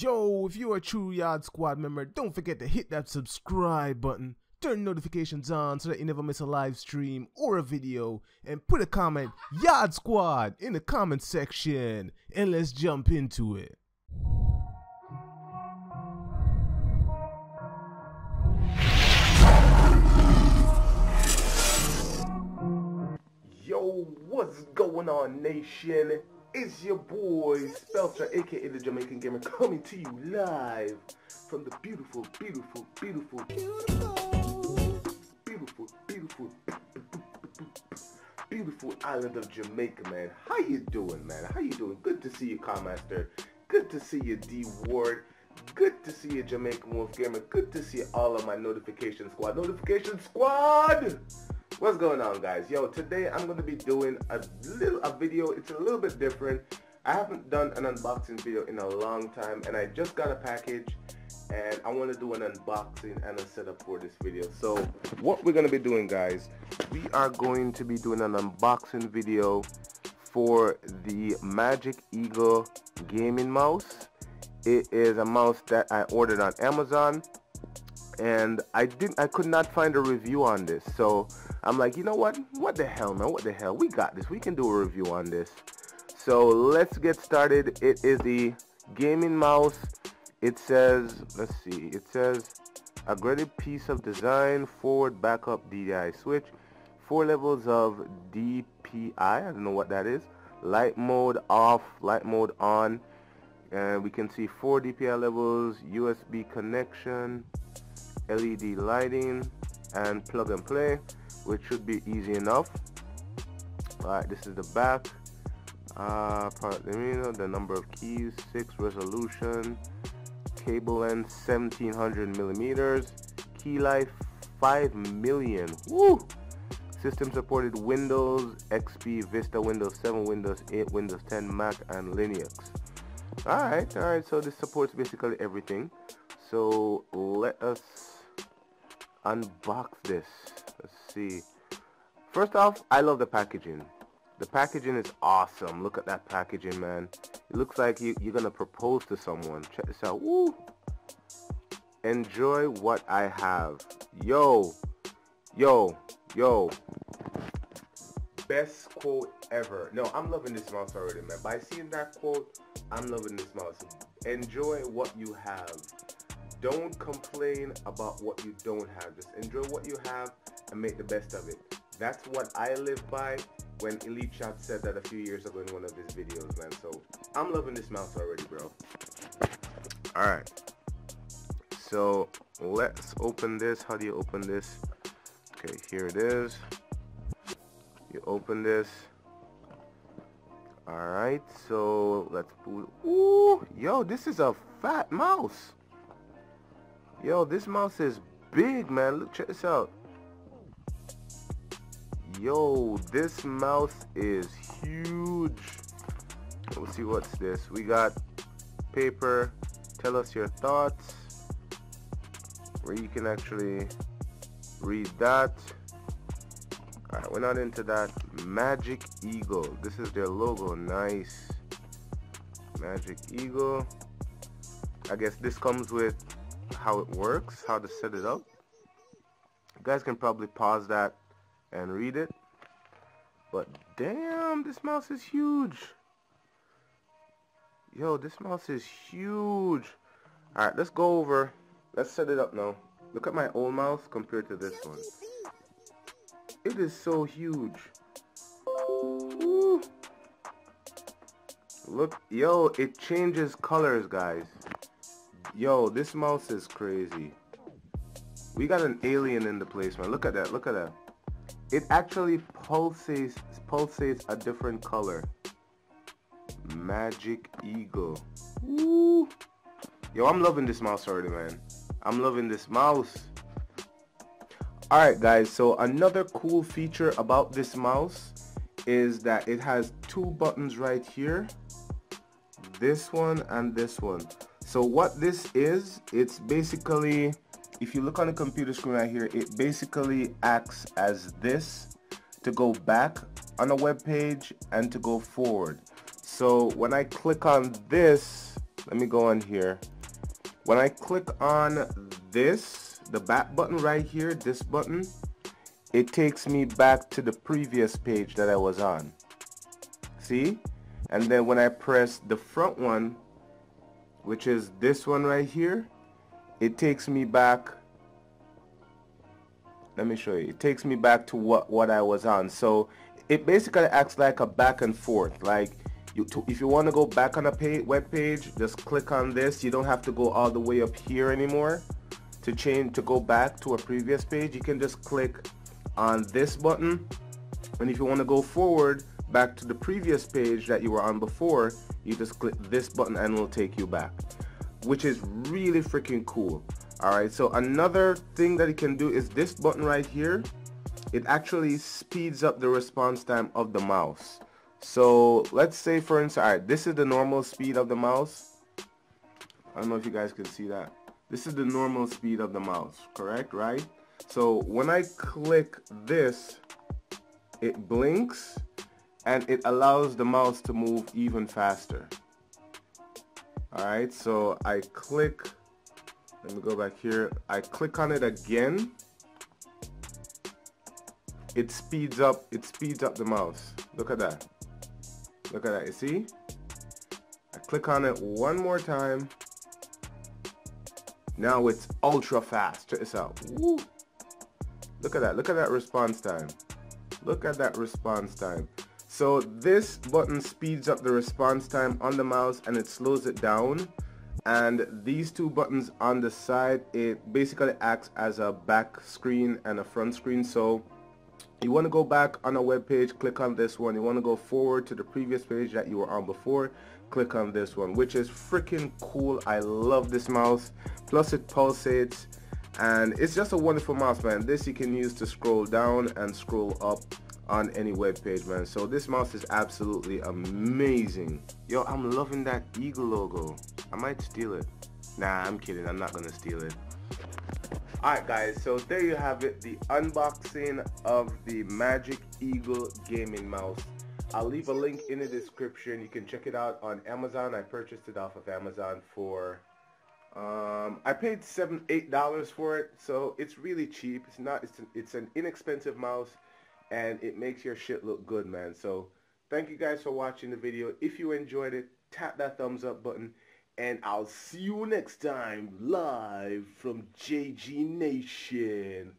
Yo, if you're a true Yard Squad member, don't forget to hit that subscribe button, turn notifications on so that you never miss a live stream or a video, and put a comment, Yard Squad, in the comment section, and let's jump into it. Yo, what's going on, nation? It's your boy, Spellster, aka the Jamaican Gamer, coming to you live from the beautiful, beautiful, beautiful, beautiful, beautiful, beautiful island of Jamaica, man. How you doing, man? How you doing? Good to see you, Carmaster. Good to see you, D Ward. Good to see you, Jamaican Wolf Gamer. Good to see all of my notification squad. Notification squad! What's going on guys? Yo, today I'm going to be doing a little a video. It's a little bit different. I haven't done an unboxing video in a long time and I just got a package and I want to do an unboxing and a setup for this video. So what we're going to be doing guys, we are going to be doing an unboxing video for the Magic Eagle gaming mouse. It is a mouse that I ordered on Amazon and I didn't I could not find a review on this. So I'm like, you know what? What the hell, man? What the hell? We got this. We can do a review on this. So let's get started. It is the gaming mouse. It says, let's see, it says a great piece of design, forward, backup, DPI switch, four levels of DPI, I don't know what that is, light mode off, light mode on, and we can see four DPI levels, USB connection, LED lighting, and plug and play which should be easy enough. Alright this is the back. Uh, part the, the number of keys 6 resolution cable length 1700 millimeters key life 5 million. Woo! system supported Windows XP Vista Windows 7 Windows 8 Windows 10 Mac and Linux. Alright alright so this supports basically everything. So let us unbox this. Let's see. First off I love the packaging. The packaging is awesome. Look at that packaging man. It looks like you, you're gonna propose to someone. Check this out. Woo! enjoy what I have. Yo yo yo. Best quote ever. No I'm loving this mouse already man. By seeing that quote I'm loving this mouse. Enjoy what you have don't complain about what you don't have. Just enjoy what you have and make the best of it. That's what I live by when Elite Shot said that a few years ago in one of his videos, man. So I'm loving this mouse already, bro. Alright. So let's open this. How do you open this? Okay, here it is. You open this. Alright, so let's put Ooh, yo, this is a fat mouse. Yo, this mouse is big, man. Look, check this out. Yo, this mouse is huge. Let's see what's this. We got paper. Tell us your thoughts. Where you can actually read that. Alright, we're not into that. Magic Eagle. This is their logo. Nice. Magic Eagle. I guess this comes with how it works, how to set it up. You guys can probably pause that and read it. But damn, this mouse is huge. Yo, this mouse is huge. Alright, let's go over. Let's set it up now. Look at my old mouse compared to this one. It is so huge. Woo. Look, yo, it changes colors, guys. Yo, this mouse is crazy. We got an alien in the place, man. Look at that. Look at that. It actually pulsates, pulsates a different color. Magic Eagle. Woo. Yo, I'm loving this mouse already, man. I'm loving this mouse. Alright guys, so another cool feature about this mouse is that it has two buttons right here. This one and this one. So what this is, it's basically, if you look on the computer screen right here, it basically acts as this to go back on a web page and to go forward. So when I click on this, let me go on here. When I click on this the back button right here this button it takes me back to the previous page that I was on. See? And then when I press the front one which is this one right here it takes me back let me show you it takes me back to what what I was on. So it basically acts like a back and forth like you to, if you want to go back on a page, web page just click on this. You don't have to go all the way up here anymore to change to go back to a previous page. You can just click on this button. And if you want to go forward back to the previous page that you were on before you just click this button and it'll take you back which is really freaking cool. Alright so another thing that you can do is this button right here. It actually speeds up the response time of the mouse. So let's say for instance alright this is the normal speed of the mouse. I don't know if you guys can see that. This is the normal speed of the mouse correct right? So when I click this it blinks and it allows the mouse to move even faster. Alright so I click let me go back here. I click on it again. It speeds up it speeds up the mouse. Look at that. Look at that you see? I click on it one more time. Now it's ultra fast check this out. Woo. look at that look at that response time. Look at that response time so this button speeds up the response time on the mouse and it slows it down. And these two buttons on the side it basically acts as a back screen and a front screen. So you want to go back on a web page click on this one. You want to go forward to the previous page that you were on before click on this one which is freaking cool. I love this mouse. Plus it pulsates and it's just a wonderful mouse man. This you can use to scroll down and scroll up on any web page man so this mouse is absolutely amazing yo I'm loving that eagle logo I might steal it nah I'm kidding I'm not gonna steal it Alright guys, so there you have it, the unboxing of the Magic Eagle gaming mouse. I'll leave a link in the description. You can check it out on Amazon. I purchased it off of Amazon for, um, I paid seven, eight dollars for it. So it's really cheap. It's not, it's an, it's an inexpensive mouse and it makes your shit look good, man. So thank you guys for watching the video. If you enjoyed it, tap that thumbs up button and I'll see you next time live from JG Nation.